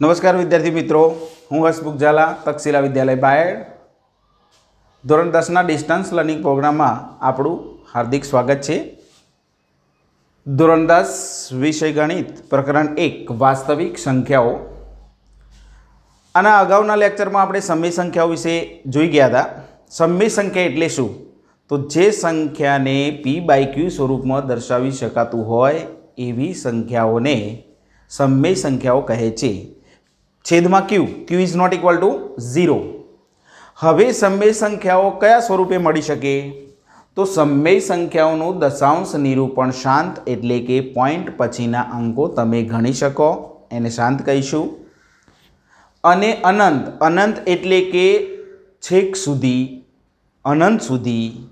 નમસ્કાર વિદ્યાર્થી મિત્રો, હું હસમુખ ઝાલા તક્ષશિલા વિદ્યાલય બાયડ. ધોરણ દસના ડિસ્ટન્સ લર્નિંગ પ્રોગ્રામમાં આપણું હાર્દિક સ્વાગત છે. ધોરણ દસ, વિષય ગણિત, પ્રકરણ એક, વાસ્તવિક સંખ્યાઓ. આના અગાઉના લેક્ચરમાં આપણે સમય સંખ્યાઓ વિશે જોઈ ગયા હતા. સમય સંખ્યા એટલે શું? તો જે સંખ્યાને પી બાય ક્યુ સ્વરૂપમાં દર્શાવી શકાતું હોય એવી સંખ્યાઓને સમય સંખ્યાઓ કહે છે. છેદમાં q q is not equal to zero હવે સમય સંખ્યાઓ કયા સ્વરૂપે મળી શકે? તો સમય સંખ્યાઓનું દશાંશ નિરૂપણ શાંત એટલે કે પોઈન્ટ પછીના અંકો તમે ગણી શકો. એને શાંત કહીશું. અને અનંત અનંત એટલે કે છેક સુધી, અનંત સુધી.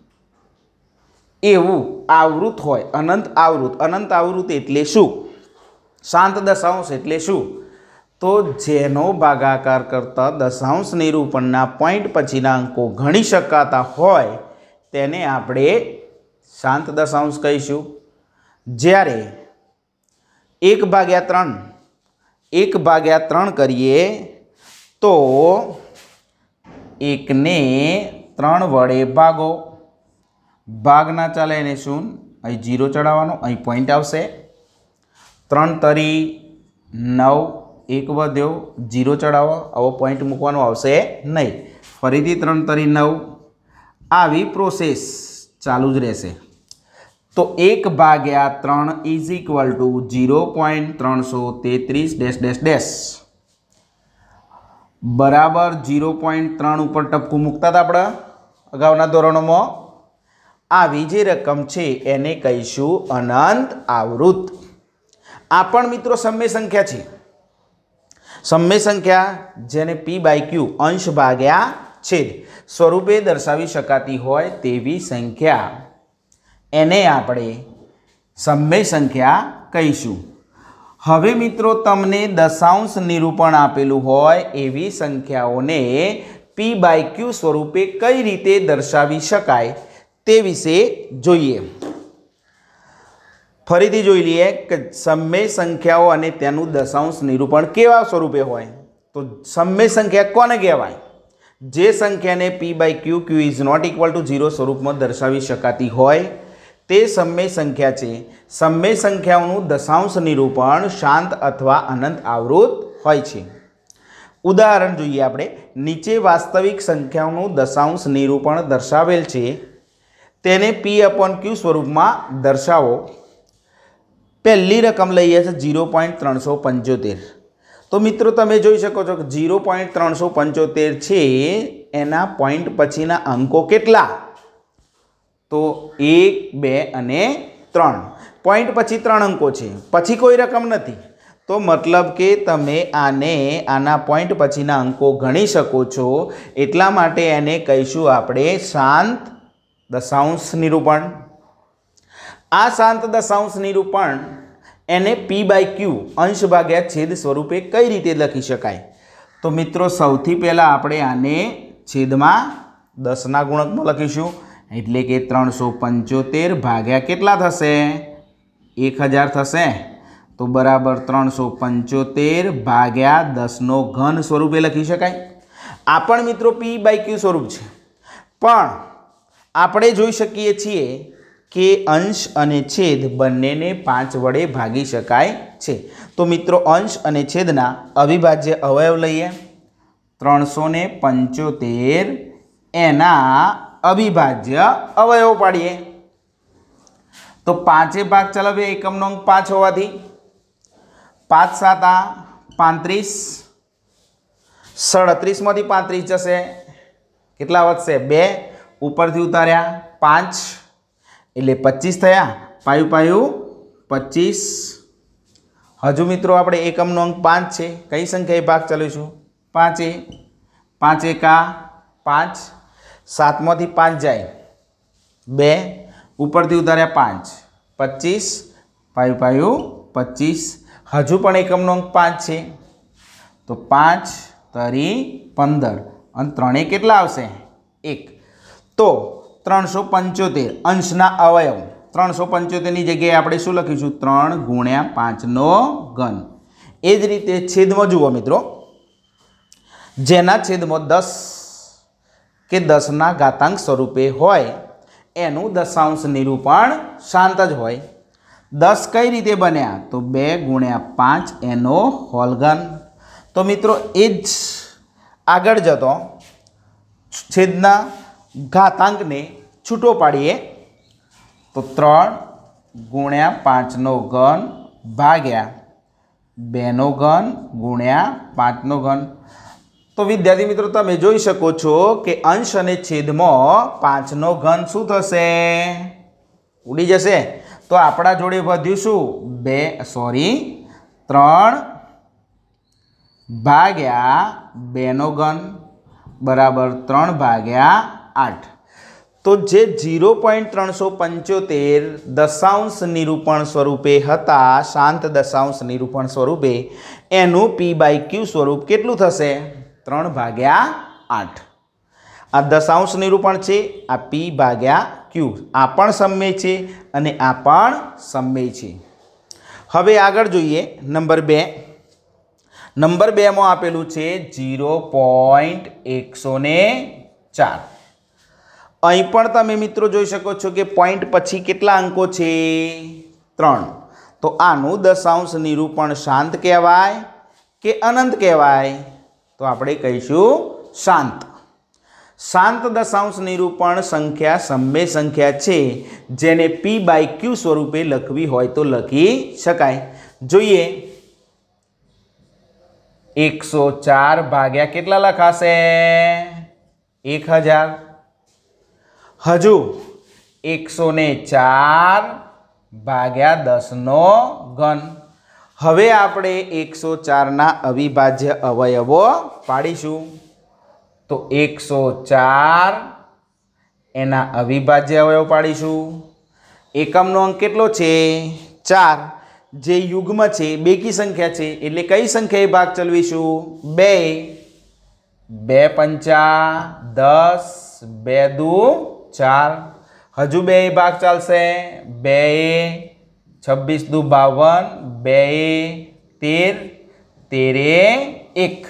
એવું, આવૃત હોય, અનંત આવૃત અનંત આવૃત એટલે શું? શાંત દશાંશ એટલે શું? તો જેનો ભાગાકાર કરતા દશાંશ નિરૂપણના પોઈન્ટ પછીના અંકો ગણી શકાતા હોય, તેને આપણે શાંત દશાંશ કહીશું. જ્યારે એક ભાગ્યા ત્રણ, એક ભાગ્યા ત્રણ કરીએ, તો એકને ત્રણ વડે ભાગો. ભાગ ના ચાલે એને શું? અહીં જીરો ચડાવવાનો, અહીં પોઈન્ટ આવશે. ત્રણ તરી નવ એક વધ્યો જીરો ચડાવો, આવો પોઈન્ટ મૂકવાનો આવશે નહીં. ફરીથી ત્રણ તરી નવ. આવી પ્રોસેસ ચાલુ જ રહેશે. તો એક ભાગ્યા ત્રણ is equal to zero point ત્રણસો તેત્રીસ ડેશ ડેશ ડેશ બરાબર જીરો પોઈન્ટ ત્રણ ઉપર ટપકું મૂકતા હતા આપણે અગાઉના ધોરણોમાં. આવી જે રકમ છે એને કહીશું અનંત આવૃત. આ પણ મિત્રો સમય સંખ્યા છે. સમય સંખ્યા જેને પી બાય ક્યુ અંશ ભાગ્યા છેદ. સ્વરૂપે દર્શાવી શકાતી હોય તેવી સંખ્યા. એને આપણે સમય સંખ્યા કહીશું? હવે મિત્રો, તમને દશાંશ નિરૂપણ આપેલું હોય એવી સંખ્યાઓને પી બાય ક્યુ સ્વરૂપે કઈ રીતે દર્શાવી શકાય તે વિશે જોઈએ. ફરીથી જોઈ લઈએ કે સમય સંખ્યાઓ અને તેનું દશાંશ નિરૂપણ કેવા સ્વરૂપે હોય? તો સમય સંખ્યા કોને કહેવાય? જે સંખ્યાને p by q q is not equal to zero સ્વરૂપમાં દર્શાવી શકાતી હોય, તે સમય સંખ્યા છે. સમય સંખ્યાઓનું દશાંશ નિરૂપણ શાંત અથવા અનંત આવૃત હોય છે. ઉદાહરણ જોઈએ આપણે. નીચે વાસ્તવિક સંખ્યાઓનું દશાંશ નિરૂપણ દર્શાવેલ છે. તેને પી અપોન ક્યુ સ્વરૂપમાં દર્શાવો. પહેલી રકમ લઈએ છે ઝીરો પોઈન્ટ ત્રણસો પંચોતેર. તો મિત્રો તમે જોઈ શકો છો કે ઝીરો પોઈન્ટ ત્રણસો પંચોતેર છે, એના પોઈન્ટ પછીના અંકો કેટલા? તો એક, બે અને ત્રણ. પોઈન્ટ પછી ત્રણ અંકો છે. પછી કોઈ રકમ નથી. તો મતલબ કે તમે આને આના પોઈન્ટ પછીના અંકો ગણી શકો છો. એટલા માટે એને કહીશું આપણે શાંત દશાંશ નિરૂપણ. આ શાંત દશાંશ નિરૂપણ એને પી બાય ક્યુ અંશ ભાગ્યા છેદ સ્વરૂપે કઈ રીતે લખી શકાય? તો મિત્રો, સૌથી પહેલાં આપણે આને છેદમાં દસના ગુણકમાં લખીશું. એટલે કે ત્રણસો પંચોતેર ભાગ્યા કેટલા થશે? એક હજાર થશે. તો બરાબર ત્રણસો પંચોતેર ભાગ્યા દસનો ઘન સ્વરૂપે લખી શકાય. આ પણ મિત્રો પી બાય ક્યુ સ્વરૂપ છે. પણ આપણે જોઈ શકીએ છીએ કે અંશ અને છેદ બંનેને પાંચ વડે ભાગી શકાય છે. તો મિત્રો, અંશ અને છેદના અવિભાજ્ય અવયવ લઈએ. ત્રણસો ને પંચોતેર, એના અવિભાજ્ય અવયવ પાડીએ. તો પાંચે ભાગ ચલાવીએ, એકમનો અંક પાંચ હોવાથી. પાંચ સાત આ પાંત્રીસ, સડત્રીસમાંથી પાંત્રીસ જશે. કેટલા વધશે? બે. ઉપરથી ઉતાર્યા પાંચ. એટલે પચીસ થયા. પાયું પાયું, પચીસ. હજુ મિત્રો આપણે એકમનો અંક પાંચ છે. કઈ સંખ્યાએ ભાગ ચલાવીશું પાંચે પાંચ એકા પાંચ. સાતમાંથી પાંચ જાય. બે. ઉપરથી ઉધાર્યા પાંચ. પચીસ. પાયું પાયું, પચીસ. હજુ પણ એકમનો અંક પાંચ છે. તો પાંચ તરી પંદર. અને ત્રણે કેટલા આવશે? એક. તો ત્રણસો પંચોતેર અંશના અવયવ. ત્રણસો પંચોતેરની જગ્યાએ આપણે શું લખીશું? ત્રણ ગુણ્યા પાંચનો ઘન. એ જ રીતે છેદમાં જુઓ મિત્રો. જેના છેદમાં દસ કે દસના ઘાતાંક સ્વરૂપે હોય, એનું દશાંશ નિરૂપણ શાંત જ હોય. દસ કઈ રીતે બન્યા? તો બે ગુણ્યા પાંચ એનો હોલઘન તો મિત્રો એ જ આગળ જતો છેદના ઘાતાંકને છૂટો પાડીએ, તો ત્રણ ગુણ્યા પાંચનો ઘન ભાગ્યા બેનો ઘન ગુણ્યા પાંચનો ઘન. તો વિદ્યાર્થી મિત્રો, તમે જોઈ શકો છો કે અંશ અને છેદમાં પાંચનો ઘન શું થશે? ઉડી જશે. તો આપણા જોડે વધ્યું શું? બે, સોરી, ત્રણ ભાગ્યા બેનો ઘન. બરાબર, ત્રણ ભાગ્યા આઠ. તો જે જીરો પોઈન્ટ ત્રણસો પંચોતેર દશાંશ નિરૂપણ સ્વરૂપે હતા, શાંત દશાંશ નિરૂપણ સ્વરૂપે, એનું પી બાય ક્યુ સ્વરૂપ કેટલું થશે? ત્રણ ભાગ્યા આઠ. આ દશાંશ નિરૂપણ છે, આ પી ભાગ્યા ક્યુ આ પણ સમય છે અને આ પણ સમય છે. હવે આગળ જોઈએ, નંબર બે. નંબર બેમાં આપેલું છે જીરો પોઈન્ટ એકસો ચાર. અહીં પણ તમે મિત્રો જોઈ શકો છો કે પોઈન્ટ પછી કેટલા અંકો છે? ત્રણ. તો આનું દશાંશ નિરૂપણ શાંત કહેવાય કે અનંત કહેવાય? તો આપણે કહીશું શાંત. શાંત દશાંશ નિરૂપણ સંખ્યા સમય સંખ્યા છે, જેને પી બાય ક્યુ સ્વરૂપે લખવી હોય તો લખી શકાય. જોઈએ. એકસો ચાર ભાગ્યા કેટલા લખાશે? એક હજાર. હજુ એકસો ને ચાર ભાગ્યા દસનો ઘન. હવે આપણે એકસો ચારના અવિભાજ્ય અવયવો પાડીશું. તો એકસો ચાર એના અવિભાજ્ય અવયવ પાડીશું. એકમનો અંક કેટલો છે? ચાર. જે યુગ્મ છે, બેકી સંખ્યા છે, એટલે કઈ સંખ્યાએ ભાગ ચલવીશું? બે. બે પંચા દસ, બે દુ ચાર. હજુ બે ભાગ ચાલશે. બે છવ્વીસ દુ બાવન. બે તેર. તેરે એક.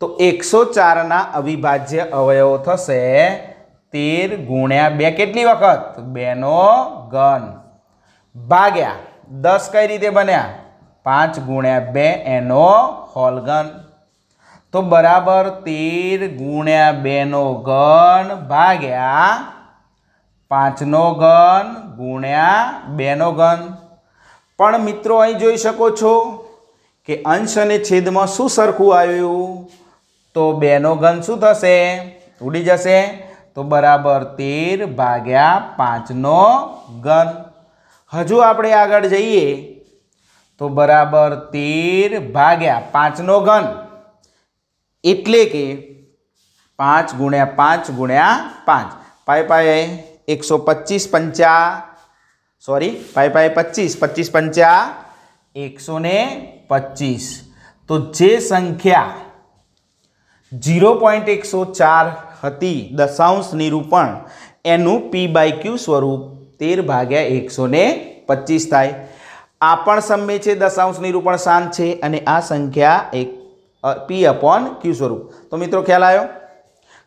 તો એકસો ચારના અવિભાજ્ય અવયવો થશે. તેર ગુણ્યા બે કેટલી વખત? બેનો ગન ભાગ્યા. દસ કઈ રીતે બન્યા? પાંચ ગુણ્યા બે એનો હોલગન તો બરાબર તેર ગુણ્યા બેનો ગન ભાગ્યા પાંચનો ઘન ગુણ્યા બેનો ઘન. પણ મિત્રો, અહીં જોઈ શકો છો કે અંશ અને છેદમાં શું સરખું આવ્યું? તો બેનો ઘન શું થશે? ઉડી જશે. તો બરાબર તેર ભાગ્યા પાંચનો ઘન. હજુ આપણે આગળ જઈએ. તો બરાબર તેર ભાગ્યા પાંચનો ઘન. એટલે કે પાંચ ગુણ્યા પાંચ ગુણ્યા પાંચ. પાય પાય. એકસો પચીસ પંચા સોરી ભાઈ ભાઈ પચીસ પચીસ પંચા, એકસો ને પચીસ. તો જે સંખ્યા જીરો પોઈન્ટ એકસો ચાર હતી દશાંશ નિરૂપણ એનું પી બાય ક્યુ સ્વરૂપ તેર ભાગ્યા એકસો ને પચીસ થાય. આ પણ સમય છે દશાંશ નિરૂપણ શાંત છે અને આ સંખ્યા એક પી અપોન ક્યુ સ્વરૂપ. તો મિત્રો ખ્યાલ આવ્યો?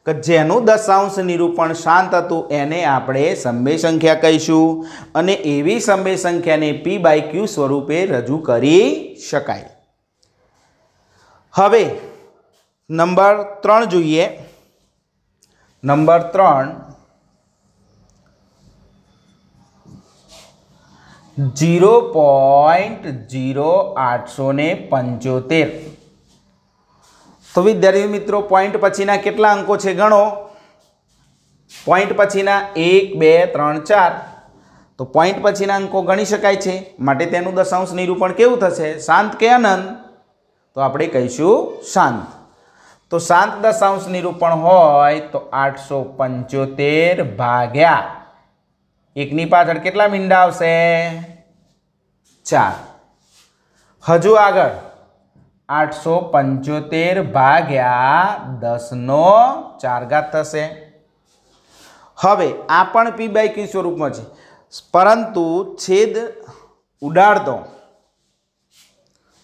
કે જેનું દશાંશ નિરૂપણ શાંત હતું, એને આપણે સમય સંખ્યા કહીશું. અને એવી સમય સંખ્યાને પી બાય ક્યુ સ્વરૂપે રજૂ કરી શકાય. હવે, નંબર ત્રણ જોઈએ. નંબર ત્રણ. જીરો પોઈન્ટ જીરો આઠસો ને પંચોતેર. તો વિદ્યાર્થી મિત્રો પોઈન્ટ પછીના કેટલા અંકો છે ગણો? પોઈન્ટ પછીના એક, બે, ત્રણ, ચાર. તો પોઈન્ટ પછીના અંકો ગણી શકાય છે. માટે તેનું દશાંશ નિરૂપણ કેવું થશે? શાંત કે અનંત? તો આપણે કહીશું શાંત. તો શાંત દશાંશ નિરૂપણ હોય તો આઠસો પંચોતેર ભાગ્યા એકની પાછળ કેટલા મીંડા આવશે? ચાર. હજુ આગળ. આઠસો પંચોતેર ભાગ્યા દસનો ચારઘાત થશે. હવે આ પણ પી બાય ક્યુ સ્વરૂપમાં છે. પરંતુ છેદ ઉડાડતો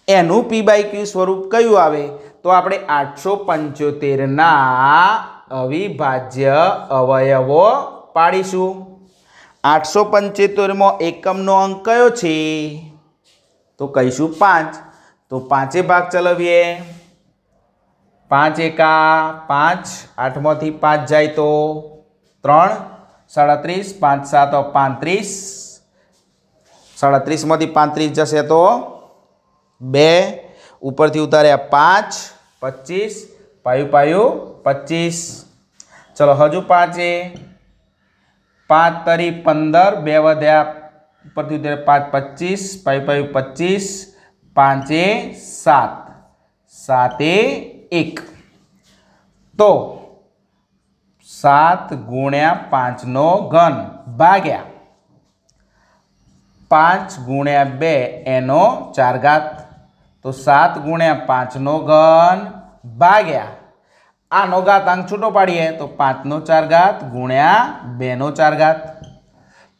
એનું પી બાય ક્યુ સ્વરૂપ કયું આવે? તો આપણે આઠસો પંચોતેરના અવિભાજ્ય અવયવો પાડીશું. આઠસો પંચોતેરમાં એકમનો અંક કયો છે? તો કહીશું પાંચ. તો પાંચે ભાગ ચલાવીએ. પાંચ એકા પાંચ, આઠમાંથી પાંચ જાય તો ત્રણ, સાડત્રીસ, પાંચ, સાત, પાંત્રીસ. સાડત્રીસમાંથી પાંત્રીસ જશે તો બે, ઉપરથી ઉતાર્યા પાંચ, પચીસ, પાયું પાયું, પચીસ. ચલો, હજુ પાંચે. પાંચ તરી પંદર, બે વધ્યા, ઉપરથી ઉતાર્યા પાંચ, પચીસ, પાયું પાયું, પચીસ. પાંચે સાત. સાતે એક. તો સાત ગુણ્યા પાંચનો ઘન ભાગ્યા. પાંચ ગુણ્યા બે એનો ચાર ઘાત તો સાત ગુણ્યા પાંચનો ઘન ભાગ્યા. આનો ઘાતાંક છૂટો પાડીએ તો પાંચનો ચાર ઘાત ગુણ્યા બેનો ચાર ઘાત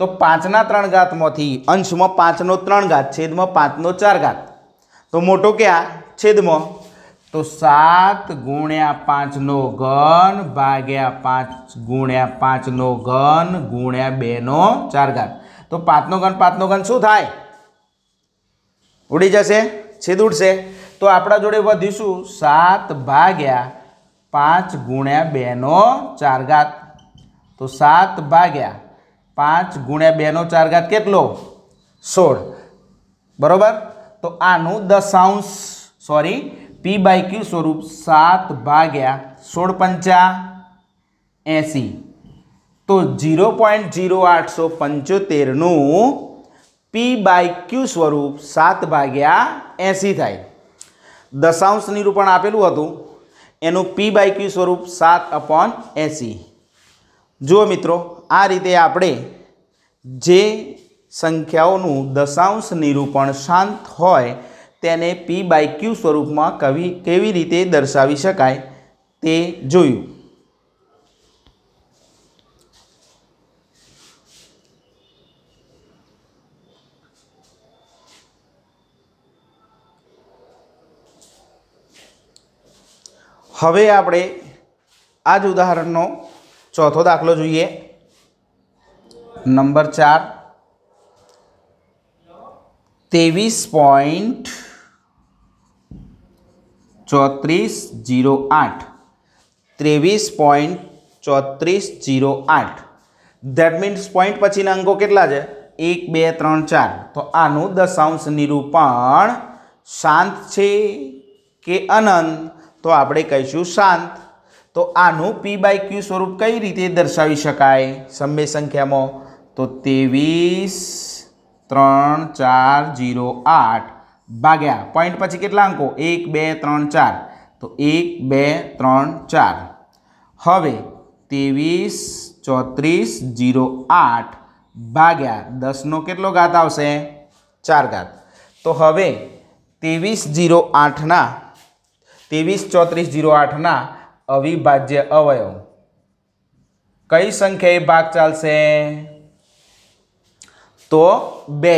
તો પાંચના ત્રણ ઘાતમાંથી અંશમાં પાંચનો ત્રણ ઘાત, છેદમાં પાંચનો ચાર ઘાત તો મોટો ક્યાં? છેદમાં. તો સાત ગુણ્યા પાંચનો ઘન ભાગ્યા પાંચ ગુણ્યા પાંચનો ઘન ગુણ્યા બેનો ચાર ઘાત. તો પાંચનો ઘન પાંચનો ઘન શું થાય? ઉડી જશે? છેદ ઉડશે? તો આપણા જોડે વધીશું. સાત ભાગ્યા પાંચ ગુણ્યા બેનો ચાર ઘાત. તો સાત ભાગ્યા પાંચ ગુણ્યા બેનો ચાર ઘાત કેટલો? સોળ. બરોબર? તો આનું દશાંશ સોરી પી બાય ક્યુ સ્વરૂપ સાત ભાગ્યા સોળ પંચા એંસી. તો જીરો પોઈન્ટ જીરો આઠસો પંચોતેરનું પી બાય ક્યુ સ્વરૂપ સાત ભાગ્યા એંસી થાય. દશાંશ નિરૂપણ આપેલું હતું. એનું પી બાય ક્યુ સ્વરૂપ સાત અપોન એંસી. જુઓ મિત્રો, આ રીતે આપણે જે સંખ્યાઓનું દશાંશ નિરૂપણ શાંત હોય તેને પી બાય ક્યુ સ્વરૂપમાં કવિ, કેવી રીતે દર્શાવી શકાય તે જોયું. હવે આપણે આ જ ઉદાહરણનો ચોથો દાખલો જોઈએ. નંબર ચાર. ત્રેવીસ પોઈન્ટ ચોત્રીસ જીરો આઠ. ત્રેવીસ પોઈન્ટ ચોત્રીસ જીરો આઠ. ધેટ મીન્સ પોઈન્ટ પછીના અંકો કેટલા છે? એક, બે, ત્રણ, ચાર. તો આનું દશાંશ નિરૂપણ શાંત છે કે અનંત? તો આપણે કહીશું શાંત. તો આનું પી બાય ક્યુ સ્વરૂપ કઈ રીતે દર્શાવી શકાય? સમય સંખ્યામાં. તો ત્રેવીસ ત્રણ ચાર જીરો આઠ ભાગ્યા. પોઈન્ટ પછી કેટલા અંકો? એક, બે, ત્રણ, ચાર. તો એક, બે, ત્રણ, ચાર. હવે ત્રેવીસ, ચોત્રીસ, જીરો આઠ ભાગ્યા દસનો કેટલો ઘાત આવશે? ચાર ઘાત. તો હવે ત્રેવીસ, જીરો આઠના ત્રેવીસ, ચોત્રીસ, જીરો આઠના અવિભાજ્ય અવયવ કઈ સંખ્યાએ ભાગ ચાલશે? તો બે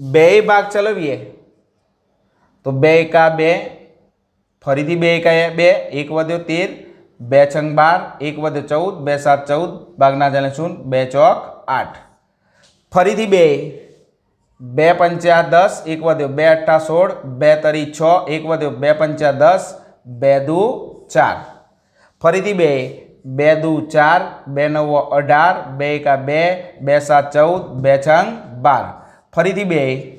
બે ભાગ ચલાવીએ. તો બે એકા બે, ફરીથી બે એકા બે, એક વધ્યો તેર, બે છંગ બાર, એક વધ્યો ચૌદ, બે સાત ચૌદ ભાગના જાણે શૂન્ય બે ચોક આઠ. ફરીથી બે બે પંચ્યા દસ, એક વધ્યો બે અઠ્ઠા સોળ, બે તરી છ, એક વધ્યો બે પંચ્યા દસ, બે દુ ચાર. ફરીથી બે બે દુ ચાર, બે નવ અઢાર, બે એકા બે બે સાત ચૌદ, બે છંગ બાર. ફરીથી બે.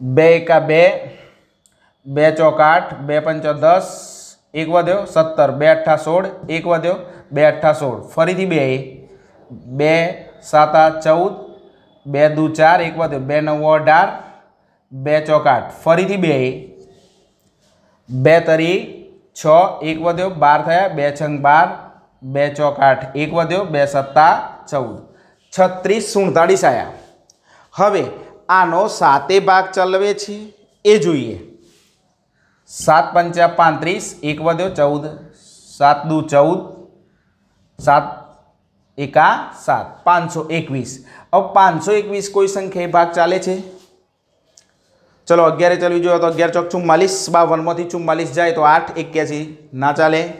બે એકા બે બે ચોક આઠ, બે પંચો દસ, એક વધ્યો સત્તર, બે અઠ્ઠા સોળ, એક વધ્યો બે અઠ્ઠા સોળ. ફરીથી બે. બે સાતા ચૌદ, બે દુ ચાર, એક વધ્યો બે નવ અઢાર, બે ચોક આઠ. ફરીથી બે. બે તરી છ, એક વધ્યો, બાર થયા, બે છંગ બાર, બે ચોક આઠ, એક વધ્યો, બે સત્તા ચૌદ. છત્રીસ સુડતાળીસ આવ્યા હવે આનો સાતે ભાગ ચલાવે છે, એ જોઈએ. સાત પંચા પાંત્રીસ, એક વધ્યો, ચૌદ. સાત દુ ચૌદ. સાત એકા સાત. પાંચસો એકવીસ. હવે પાંચસો એકવીસ કોઈ સંખ્યાએ ભાગ ચાલે છે? ચલો, અગિયારે ચલવી જોઈએ તો અગિયાર ચોક ચુમ્માલીસ, બાવનમાંથી ચુમ્માલીસ જાય તો આઠ એક્યાસી, ના ચાલે.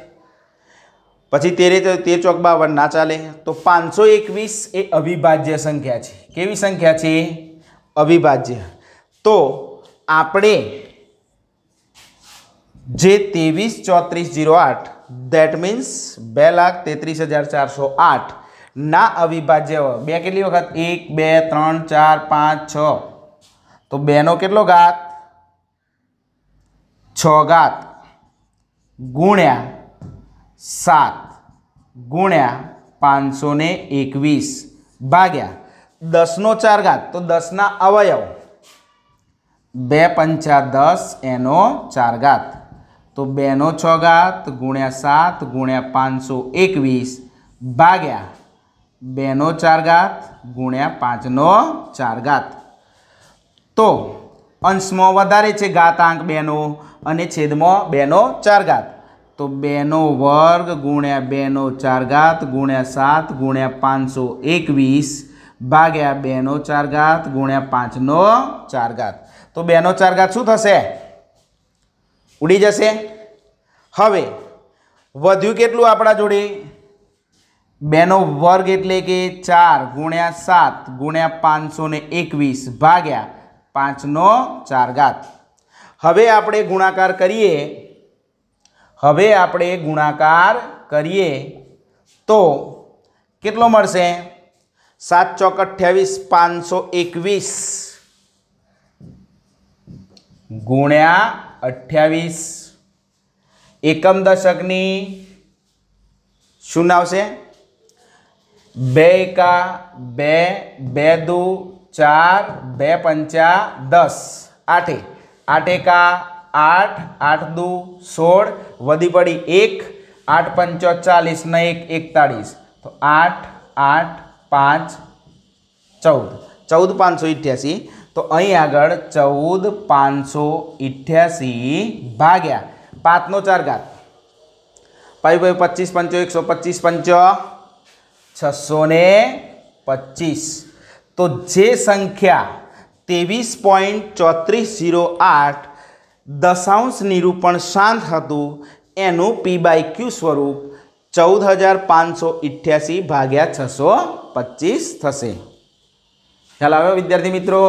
પછી તેરે તેર ચોક બાવન, ના ચાલે. તો પાંચસો એકવીસ એ અવિભાજ્ય સંખ્યા છે. કેવી સંખ્યા છે? અવિભાજ્ય. તો આપણે જે ત્રેવીસ, ચોત્રીસ, જીરો આઠ દેટ મીન્સ બે લાખ તેત્રીસ હજાર ચારસો આઠ, ના અવિભાજ્ય. બે કેટલી વખત? એક, બે, ત્રણ, ચાર, પાંચ, છ. તો બેનો કેટલો ઘાત? છ ઘાત. ગુણ્યા સાત. ગુણ્યા પાંચસો ને એકવીસ. ભાગ્યા. દસનો ચાર ઘાત. તો દસના અવયવ. બે પંચા દસ, એનો ચાર ઘાત. તો બેનો છ ઘાત, ગુણ્યા સાત, ગુણ્યા પાંચસો એકવીસ. ભાગ્યા. બેનો ચાર ઘાત, ગુણ્યા પાંચનો ચાર ઘાત. તો અંશમાં વધારે છે ઘાતાંક બેનો અને છેદમાં બેનો ચાર ઘાત તો બેનો વર્ગ ગુણ્યા બેનો ચાર ઘાત ગુણ્યા સાત ગુણ્યા પાંચસો એકવીસ ભાગ્યા બેનો ચાર ઘાત ગુણ્યા પાંચનો ચાર ઘાત તો બેનો ચાર ઘાત શું થશે? ઉડી જશે. હવે વધ્યું કેટલું આપણા જોડે? બેનો વર્ગ એટલે કે ચાર ગુણ્યા સાત ગુણ્યા પાંચસો ને એકવીસ ભાગ્યા પાંચનો ચાર ઘાત હવે આપણે ગુણાકાર કરીએ. હવે આપણે ગુણાકાર કરીએ. તો કેટલો મળશે? સાત ચોક અઠ્યાવીસ, પાંચસો એકવીસ. ગુણ્યા અઠ્યાવીસ. એકમ દશકની શું આવશે? બે એકા બે બે દુ ચાર, બે પંચા, દસ. આઠે. આઠ એકા, આઠ આઠ દુ, સોળ. વધી પડી એક. આઠ પંચો ચાલીસ ને એક, એકતાળીસ. તો આઠ આઠ, પાંચ, ચૌદ. ચૌદ પાંચસો ઇઠ્યાસી. તો અહીં આગળ ચૌદ પાંચસો ઇઠ્યાસી ભાગ્યા. પાંચનો ચાર ઘાત. ભાઈ ભાઈ પચીસ પંચો એકસો પચીસ પંચો. છસો ને પચીસ. તો જે સંખ્યા ત્રેવીસ પોઈન્ટ ચોત્રીસ ઝીરો આઠ દશાંશ નિરૂપણ શાંત હતું, એનું પી બાય ક્યુ સ્વરૂપ ચૌદ હજાર પાંચસો ઇઠ્યાસી ભાગ્યા છસો પચીસ થશે. ખ્યાલ આવ્યો વિદ્યાર્થી મિત્રો?